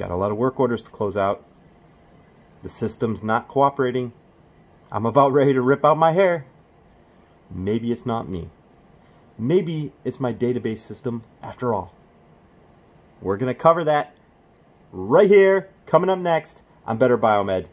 Got a lot of work orders to close out. The system's not cooperating. I'm about ready to rip out my hair. Maybe it's not me. Maybe it's my database system after all. We're going to cover that right here, coming up next on Better Biomed.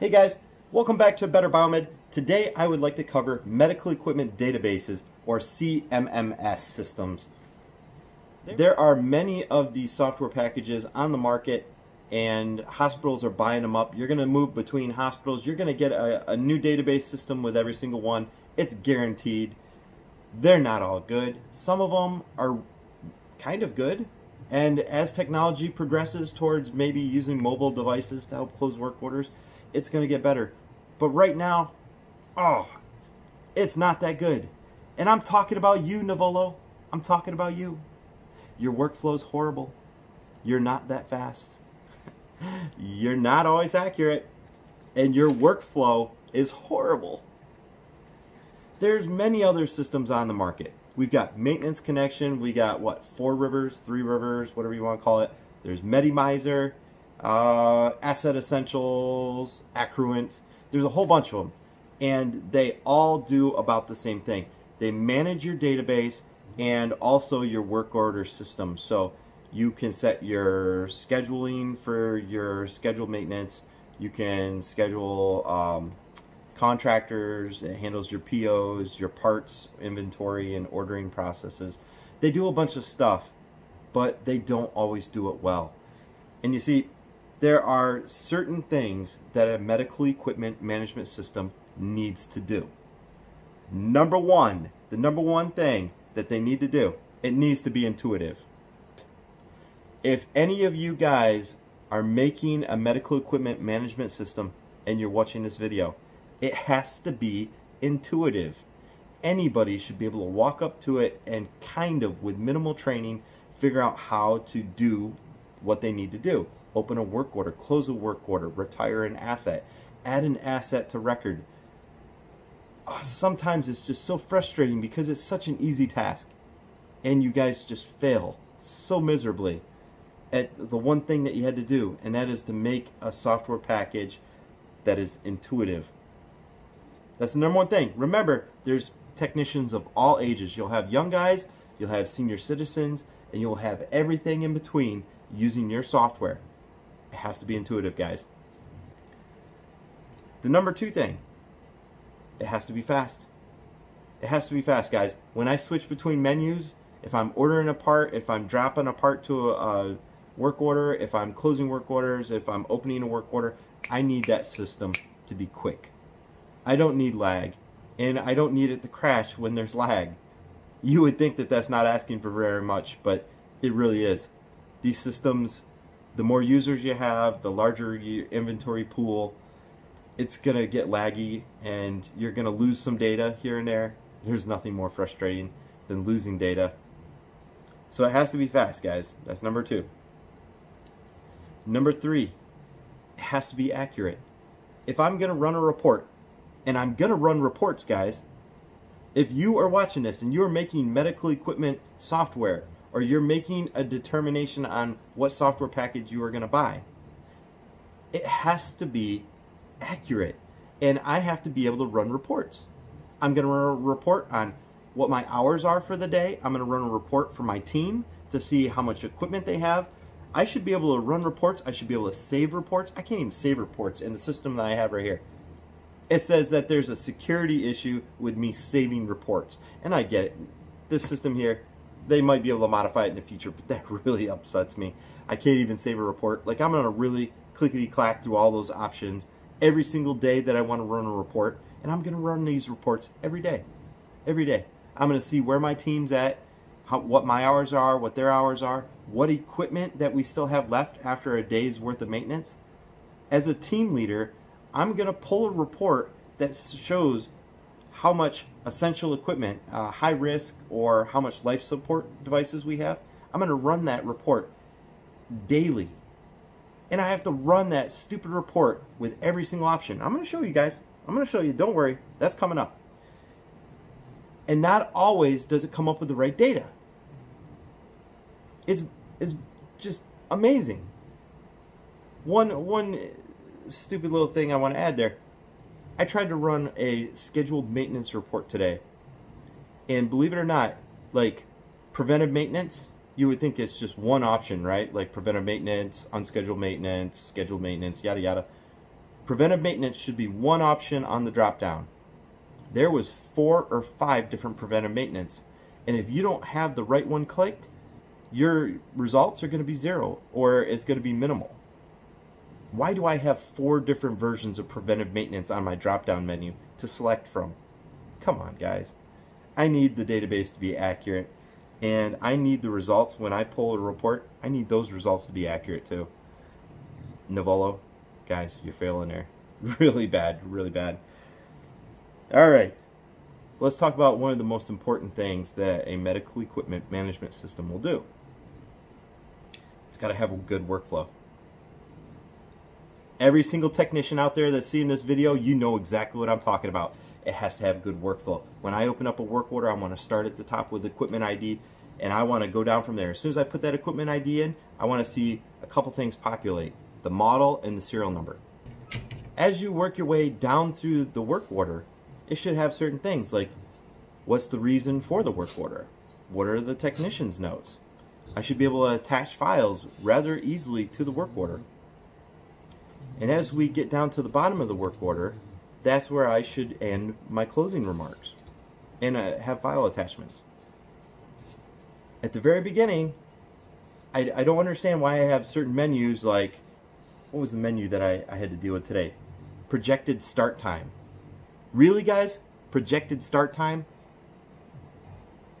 Hey guys, welcome back to Better Biomed. Today I would like to cover medical equipment databases or CMMS systems. There are many of these software packages on the market and hospitals are buying them up. You're going to move between hospitals. You're going to get a, a new database system with every single one. It's guaranteed. They're not all good. Some of them are kind of good. And as technology progresses towards maybe using mobile devices to help close work orders, it's going to get better. But right now, oh, it's not that good. And I'm talking about you, Nuvolo. I'm talking about you. Your workflow's horrible. You're not that fast. You're not always accurate. And your workflow is horrible. There's many other systems on the market. We've got Maintenance Connection. We got, what, Four Rivers, Three Rivers, whatever you want to call it. There's Medimizer uh, Asset Essentials, Accruent. There's a whole bunch of them. And they all do about the same thing. They manage your database and also your work order system. So you can set your scheduling for your scheduled maintenance. You can schedule um, contractors. It handles your POs, your parts inventory, and ordering processes. They do a bunch of stuff, but they don't always do it well. And you see, there are certain things that a medical equipment management system needs to do. Number one, the number one thing that they need to do, it needs to be intuitive. If any of you guys are making a medical equipment management system and you're watching this video, it has to be intuitive. Anybody should be able to walk up to it and kind of, with minimal training, figure out how to do what they need to do open a work order, close a work order, retire an asset, add an asset to record. Oh, sometimes it's just so frustrating because it's such an easy task and you guys just fail so miserably at the one thing that you had to do, and that is to make a software package that is intuitive. That's the number one thing. Remember, there's technicians of all ages. You'll have young guys, you'll have senior citizens, and you'll have everything in between using your software. It has to be intuitive, guys. The number two thing, it has to be fast. It has to be fast, guys. When I switch between menus, if I'm ordering a part, if I'm dropping a part to a, a work order, if I'm closing work orders, if I'm opening a work order, I need that system to be quick. I don't need lag, and I don't need it to crash when there's lag. You would think that that's not asking for very much, but it really is. These systems the more users you have, the larger your inventory pool, it's going to get laggy and you're going to lose some data here and there. There's nothing more frustrating than losing data. So it has to be fast, guys. That's number two. Number three, it has to be accurate. If I'm going to run a report, and I'm going to run reports, guys, if you are watching this and you're making medical equipment software or you're making a determination on what software package you are going to buy. It has to be accurate. And I have to be able to run reports. I'm going to run a report on what my hours are for the day. I'm going to run a report for my team to see how much equipment they have. I should be able to run reports. I should be able to save reports. I can't even save reports in the system that I have right here. It says that there's a security issue with me saving reports. And I get it. This system here, they might be able to modify it in the future, but that really upsets me. I can't even save a report. Like I'm gonna really clickety clack through all those options every single day that I want to run a report, and I'm gonna run these reports every day, every day. I'm gonna see where my team's at, how, what my hours are, what their hours are, what equipment that we still have left after a day's worth of maintenance. As a team leader, I'm gonna pull a report that shows how much essential equipment, uh, high risk, or how much life support devices we have, I'm going to run that report daily. And I have to run that stupid report with every single option. I'm going to show you guys. I'm going to show you. Don't worry. That's coming up. And not always does it come up with the right data. It's, it's just amazing. One, one stupid little thing I want to add there. I tried to run a scheduled maintenance report today. And believe it or not, like preventive maintenance, you would think it's just one option, right? Like preventive maintenance, unscheduled maintenance, scheduled maintenance, yada yada. Preventive maintenance should be one option on the drop down. There was four or five different preventive maintenance. And if you don't have the right one clicked, your results are going to be zero or it's going to be minimal. Why do I have four different versions of preventive maintenance on my drop down menu to select from? Come on, guys. I need the database to be accurate and I need the results when I pull a report. I need those results to be accurate too. Nuvolo, guys, you're failing there. Really bad, really bad. All right, let's talk about one of the most important things that a medical equipment management system will do. It's got to have a good workflow. Every single technician out there that's seeing this video, you know exactly what I'm talking about it has to have good workflow. When I open up a work order, I want to start at the top with equipment ID and I want to go down from there. As soon as I put that equipment ID in, I want to see a couple things populate, the model and the serial number. As you work your way down through the work order, it should have certain things like what's the reason for the work order? What are the technician's notes? I should be able to attach files rather easily to the work order. And as we get down to the bottom of the work order, that's where I should end my closing remarks and uh, have file attachments. At the very beginning, I, I don't understand why I have certain menus like, what was the menu that I, I had to deal with today? Projected start time. Really, guys? Projected start time?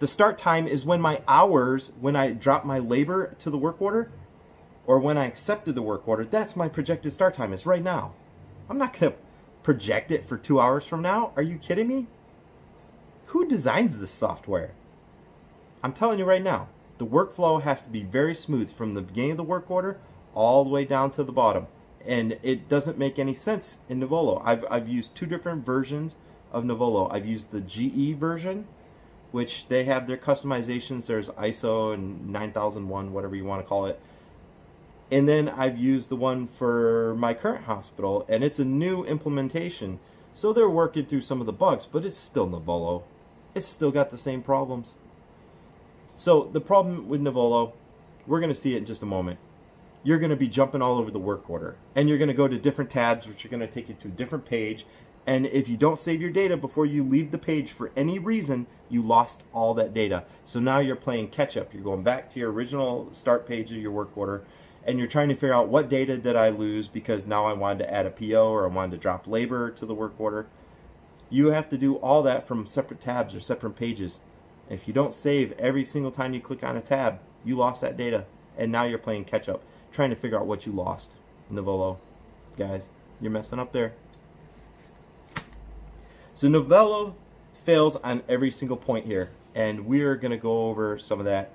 The start time is when my hours, when I drop my labor to the work order, or when I accepted the work order, that's my projected start time. It's right now. I'm not going to project it for two hours from now? Are you kidding me? Who designs this software? I'm telling you right now, the workflow has to be very smooth from the beginning of the work order all the way down to the bottom. And it doesn't make any sense in Nuvolo. I've, I've used two different versions of Nuvolo. I've used the GE version, which they have their customizations. There's ISO and 9001, whatever you want to call it. And then I've used the one for my current hospital, and it's a new implementation. So they're working through some of the bugs, but it's still Nuvolo. It's still got the same problems. So the problem with Nuvolo, we're going to see it in just a moment. You're going to be jumping all over the work order. And you're going to go to different tabs, which are going to take you to a different page. And if you don't save your data before you leave the page for any reason, you lost all that data. So now you're playing catch up. You're going back to your original start page of your work order and you're trying to figure out what data did I lose because now I wanted to add a PO or I wanted to drop labor to the work order. You have to do all that from separate tabs or separate pages. If you don't save every single time you click on a tab, you lost that data and now you're playing catch up, trying to figure out what you lost. Nuvolo, guys, you're messing up there. So Nuvolo fails on every single point here and we're going to go over some of that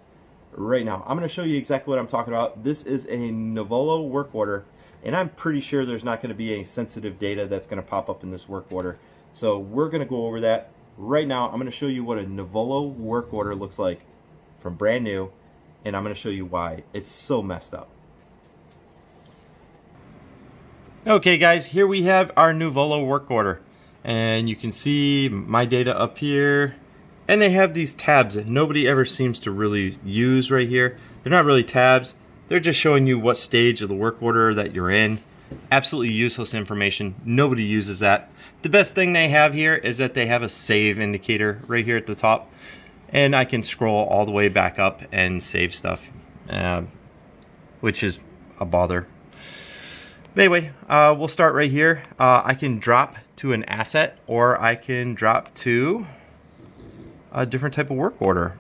right now. I'm going to show you exactly what I'm talking about. This is a Nuvolo work order, and I'm pretty sure there's not going to be any sensitive data that's going to pop up in this work order. So we're going to go over that right now. I'm going to show you what a Nuvolo work order looks like from brand new, and I'm going to show you why it's so messed up. Okay guys, here we have our Nuvolo work order. And you can see my data up here and they have these tabs that nobody ever seems to really use right here. They're not really tabs. They're just showing you what stage of the work order that you're in. Absolutely useless information. Nobody uses that. The best thing they have here is that they have a save indicator right here at the top. And I can scroll all the way back up and save stuff, uh, which is a bother. But anyway, uh, we'll start right here. Uh, I can drop to an asset or I can drop to a different type of work order,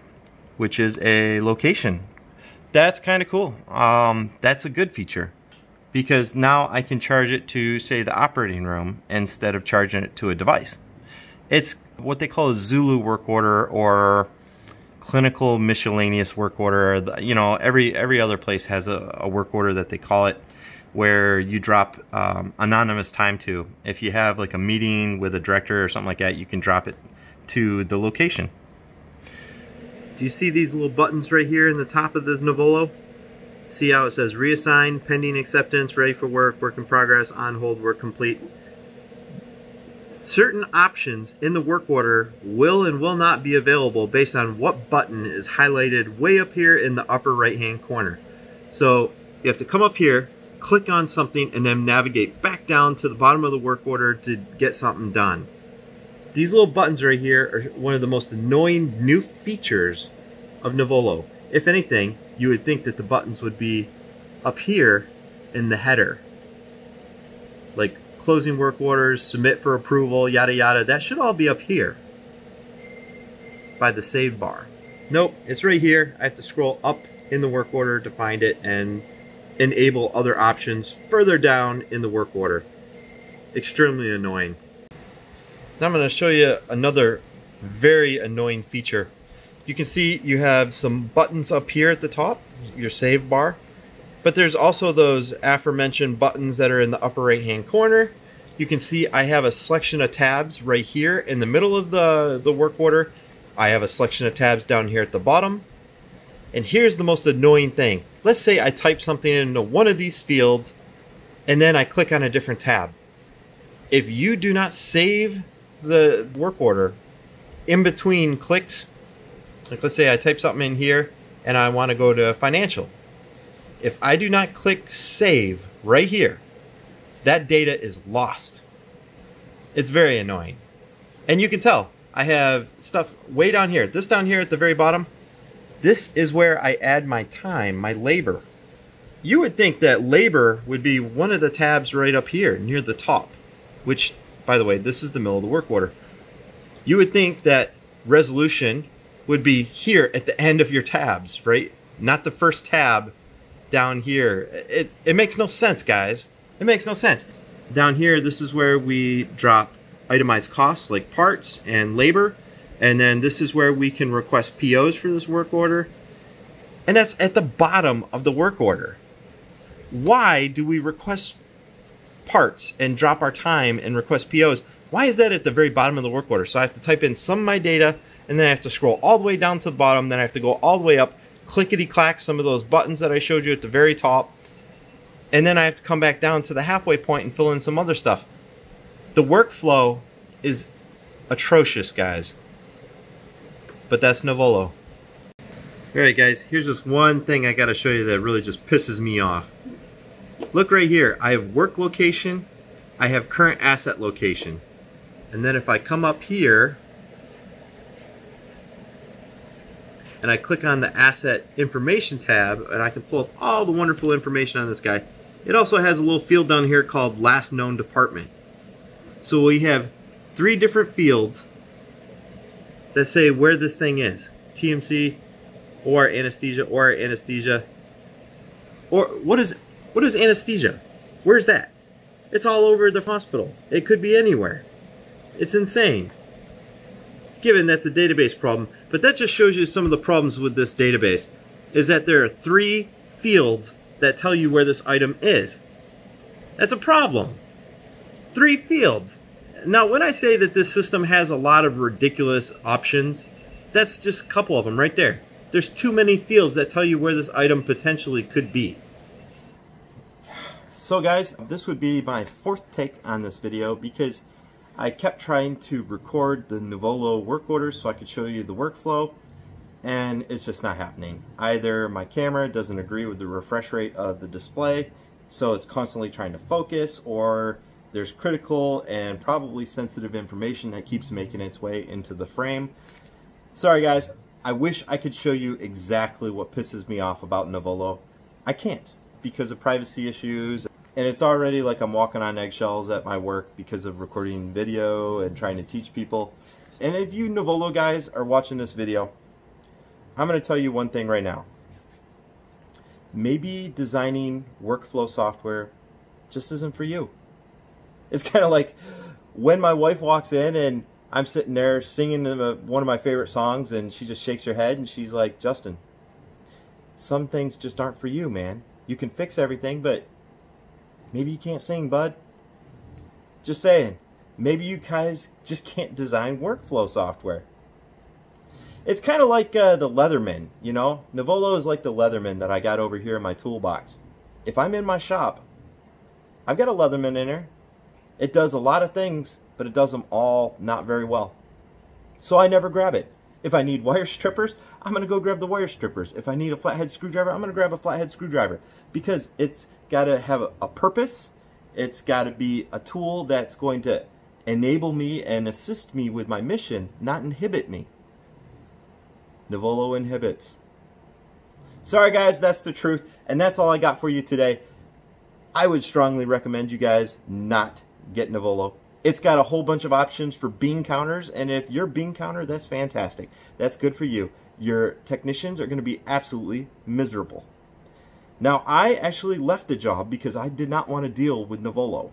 which is a location. That's kind of cool. Um, that's a good feature because now I can charge it to, say, the operating room instead of charging it to a device. It's what they call a Zulu work order or clinical miscellaneous work order. You know, every every other place has a, a work order that they call it, where you drop um, anonymous time to. If you have like a meeting with a director or something like that, you can drop it to the location. Do you see these little buttons right here in the top of the Nuvolo? See how it says reassign, pending acceptance, ready for work, work in progress, on hold, work complete certain options in the work order will and will not be available based on what button is highlighted way up here in the upper right hand corner. So you have to come up here, click on something, and then navigate back down to the bottom of the work order to get something done. These little buttons right here are one of the most annoying new features of Nuvolo. If anything, you would think that the buttons would be up here in the header. Like closing work orders, submit for approval, yada yada, that should all be up here by the save bar. Nope, it's right here. I have to scroll up in the work order to find it and enable other options further down in the work order. Extremely annoying. Now I'm going to show you another very annoying feature. You can see you have some buttons up here at the top, your save bar. But there's also those aforementioned buttons that are in the upper right hand corner. You can see I have a selection of tabs right here in the middle of the, the work order. I have a selection of tabs down here at the bottom. And here's the most annoying thing. Let's say I type something into one of these fields and then I click on a different tab. If you do not save the work order in between clicks, like let's say I type something in here and I want to go to financial if I do not click save right here, that data is lost. It's very annoying. And you can tell I have stuff way down here. This down here at the very bottom, this is where I add my time, my labor. You would think that labor would be one of the tabs right up here near the top, which, by the way, this is the middle of the work order. You would think that resolution would be here at the end of your tabs, right? Not the first tab down here. It, it makes no sense, guys. It makes no sense. Down here, this is where we drop itemized costs like parts and labor. And then this is where we can request POs for this work order. And that's at the bottom of the work order. Why do we request parts and drop our time and request POs? Why is that at the very bottom of the work order? So I have to type in some of my data and then I have to scroll all the way down to the bottom. Then I have to go all the way up clickety clack some of those buttons that I showed you at the very top. And then I have to come back down to the halfway point and fill in some other stuff. The workflow is atrocious, guys. But that's Nuvolo. Alright guys, here's just one thing I gotta show you that really just pisses me off. Look right here, I have work location, I have current asset location. And then if I come up here and I click on the asset information tab and I can pull up all the wonderful information on this guy. It also has a little field down here called last known department. So we have three different fields that say where this thing is. TMC or anesthesia or anesthesia. Or what is what is anesthesia? Where's that? It's all over the hospital. It could be anywhere. It's insane given that's a database problem. But that just shows you some of the problems with this database, is that there are three fields that tell you where this item is. That's a problem. Three fields. Now, when I say that this system has a lot of ridiculous options, that's just a couple of them right there. There's too many fields that tell you where this item potentially could be. So guys, this would be my fourth take on this video because I kept trying to record the Nuvolo work orders so I could show you the workflow and it's just not happening. Either my camera doesn't agree with the refresh rate of the display so it's constantly trying to focus or there's critical and probably sensitive information that keeps making its way into the frame. Sorry guys, I wish I could show you exactly what pisses me off about Nuvolo. I can't because of privacy issues and it's already like I'm walking on eggshells at my work because of recording video and trying to teach people. And if you Nuvolo guys are watching this video, I'm going to tell you one thing right now. Maybe designing workflow software just isn't for you. It's kind of like when my wife walks in and I'm sitting there singing one of my favorite songs, and she just shakes her head and she's like, Justin, some things just aren't for you, man. You can fix everything, but maybe you can't sing, bud. Just saying. Maybe you guys just can't design workflow software. It's kind of like uh, the Leatherman, you know? Nuvolo is like the Leatherman that I got over here in my toolbox. If I'm in my shop, I've got a Leatherman in there. It does a lot of things, but it does them all not very well. So I never grab it. If I need wire strippers, I'm going to go grab the wire strippers. If I need a flathead screwdriver, I'm going to grab a flathead screwdriver because it's got to have a purpose. It's got to be a tool that's going to enable me and assist me with my mission, not inhibit me. Nuvolo inhibits. Sorry guys, that's the truth, and that's all I got for you today. I would strongly recommend you guys not get Nuvolo. It's got a whole bunch of options for bean counters, and if you're bean counter, that's fantastic. That's good for you. Your technicians are going to be absolutely miserable. Now, I actually left the job because I did not want to deal with Nuvolo.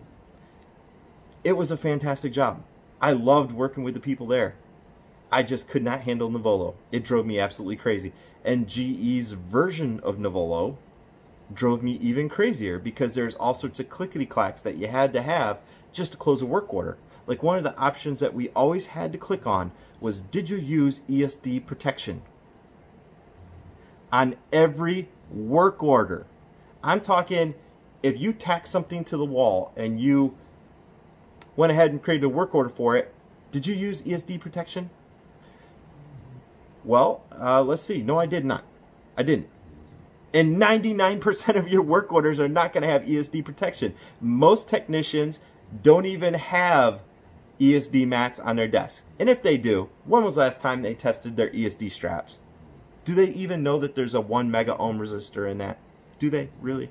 It was a fantastic job. I loved working with the people there. I just could not handle Nuvolo. It drove me absolutely crazy. And GE's version of Nuvolo drove me even crazier because there's all sorts of clickety clacks that you had to have just to close a work order. Like one of the options that we always had to click on was did you use ESD protection? On every work order. I'm talking if you tack something to the wall and you went ahead and created a work order for it, did you use ESD protection? Well, uh, let's see. No, I did not. I didn't. And 99% of your work orders are not going to have ESD protection. Most technicians don't even have ESD mats on their desk. And if they do, when was the last time they tested their ESD straps? Do they even know that there's a 1 mega ohm resistor in that? Do they really?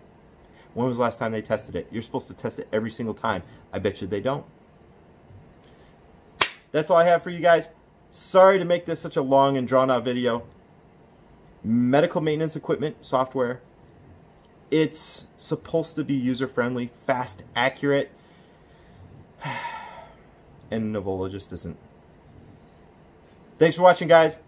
When was the last time they tested it? You're supposed to test it every single time. I bet you they don't. That's all I have for you guys. Sorry to make this such a long and drawn out video. Medical maintenance equipment software. It's supposed to be user friendly, fast, accurate and Nuvolo just isn't. Thanks for watching, guys.